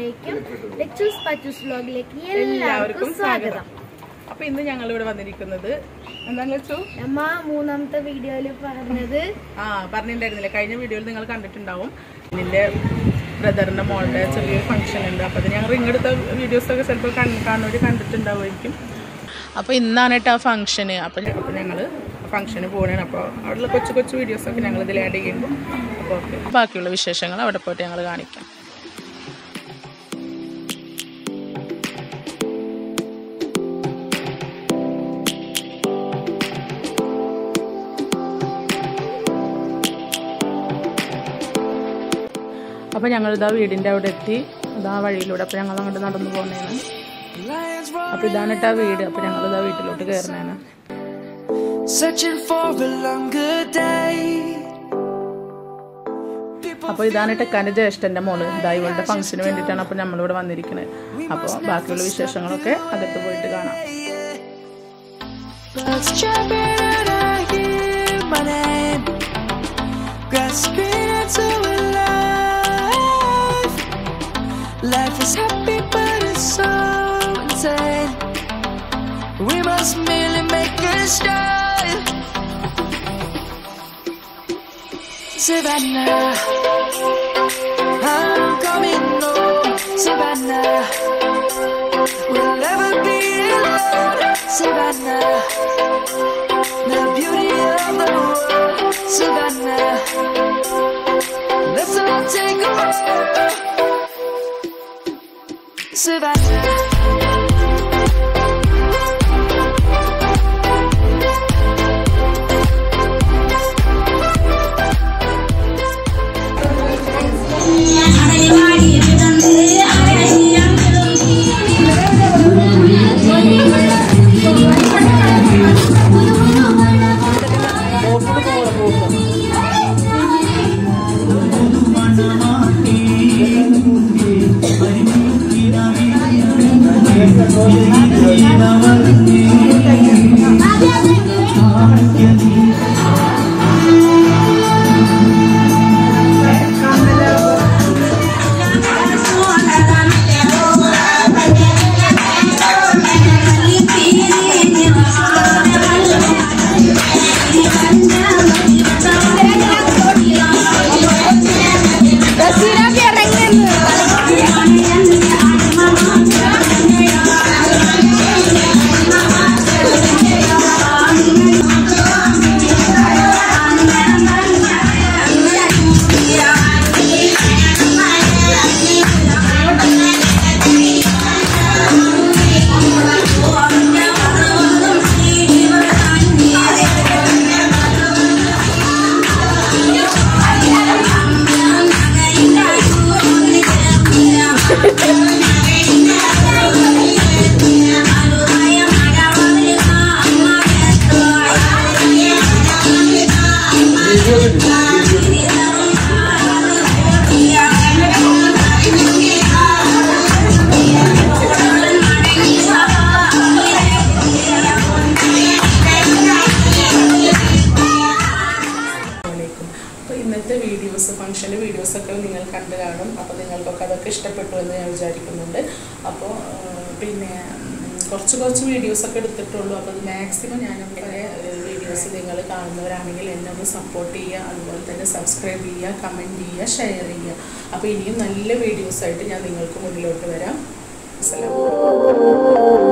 അസ്സലാമലൈക്കും ലെക്ചേഴ്സ് പച്ചൂസ് വ്ലോഗിലേക്ക് എല്ലാവർക്കും സ്വാഗതം. അപ്പൊ ഇന്ന് ഞങ്ങൾ ഇവിടെ വന്നിരിക്കുന്നത് എന്താണ് വെച്ചു നമ്മ മൂന്നാമത്തെ വീഡിയോയിൽ പറഞ്ഞത് ആ പറഞ്ഞിട്ടുണ്ടായിരുന്നില്ല? കഴിഞ്ഞ വീഡിയോയിൽ നിങ്ങൾ കണ്ടിട്ടുണ്ടാവും. നിന്റെ ബ്രദറിന്റെ മോളുടെ ചെറിയൊരു ഫംഗ്ഷൻ ഉണ്ട്. അപ്പൊ അത് ഞങ്ങൾ ഇങ്ങടുത്ത എടുത്ത വീഡിയോസ് ഒക്കെ ചിലപ്പോൾ കാണുന്നവർ കണ്ടിട്ടുണ്ടാവുമായിരിക്കും. അപ്പോൾ ഇന്നാണ് കേട്ടോ ആ ഫംഗ്ഷന് അപ്പം അപ്പോൾ ഞങ്ങൾ ഫംഗ്ഷന് പോകണേ അപ്പോൾ അവിടെയുള്ള കൊച്ചു കൊച്ചു വീഡിയോസൊക്കെ ഞങ്ങൾ ഇതിൽ ആഡ് ചെയ്യുമ്പോൾ അപ്പോൾ ബാക്കിയുള്ള വിശേഷങ്ങൾ അവിടെ പോയിട്ട് ഞങ്ങൾ കാണിക്കാം. അപ്പോൾ ഞങ്ങളിതാ വീടിന്റെ അവിടെ എത്തി. അതാ വഴിയിലൂടെ അപ്പോൾ ഞങ്ങൾ അങ്ങോട്ട് നടന്നു പോകുന്നതാണ് അപ്പോൾ ഇതാണ് കേട്ടോ ആ വീട്. അപ്പോൾ ഞങ്ങളിതാ വീട്ടിലോട്ട് കയറുന്നതാണ് അപ്പോൾ ഇതാണ് ടെക്കാന്റെ ജ്യേഷ്ഠന്റെ മോൾ. ഇതാ ഇവളുടെ ഫംഗ്ഷന് വേണ്ടിയിട്ടാണ് അപ്പോൾ നമ്മളിവിടെ വന്നിരിക്കുന്നത് അപ്പോൾ ബാക്കിയുള്ള വിശേഷങ്ങളൊക്കെ അകത്ത് പോയിട്ട് കാണാം. Birds chirping and I hear my name. Grasping Life is happy, but it's so insane. We must merely make a start. Savannah, ഫംഗ്ഷന്റെ വീഡിയോസൊക്കെ നിങ്ങൾ കണ്ടു കാണും. അപ്പോൾ നിങ്ങൾക്കൊക്കെ അതൊക്കെ ഇഷ്ടപ്പെട്ടു എന്ന് ഞാൻ വിചാരിക്കുന്നുണ്ട്. അപ്പോൾ പിന്നെ കുറച്ച് കുറച്ച് വീഡിയോസൊക്കെ എടുത്തിട്ടുള്ളൂ. അപ്പോൾ മാക്സിമം ഞാൻ കുറേ വീഡിയോസ് നിങ്ങൾ കാണുന്നവരാണെങ്കിൽ എന്നെ ഒന്ന് സപ്പോർട്ട് ചെയ്യുക. അതുപോലെ തന്നെ സബ്സ്ക്രൈബ് ചെയ്യുക കമന്റ് ചെയ്യുക ഷെയർ ചെയ്യുക. അപ്പോൾ ഇനിയും നല്ല വീഡിയോസായിട്ട് ഞാൻ നിങ്ങൾക്ക് മുന്നിലോട്ട് വരാം. അലൈക്കും.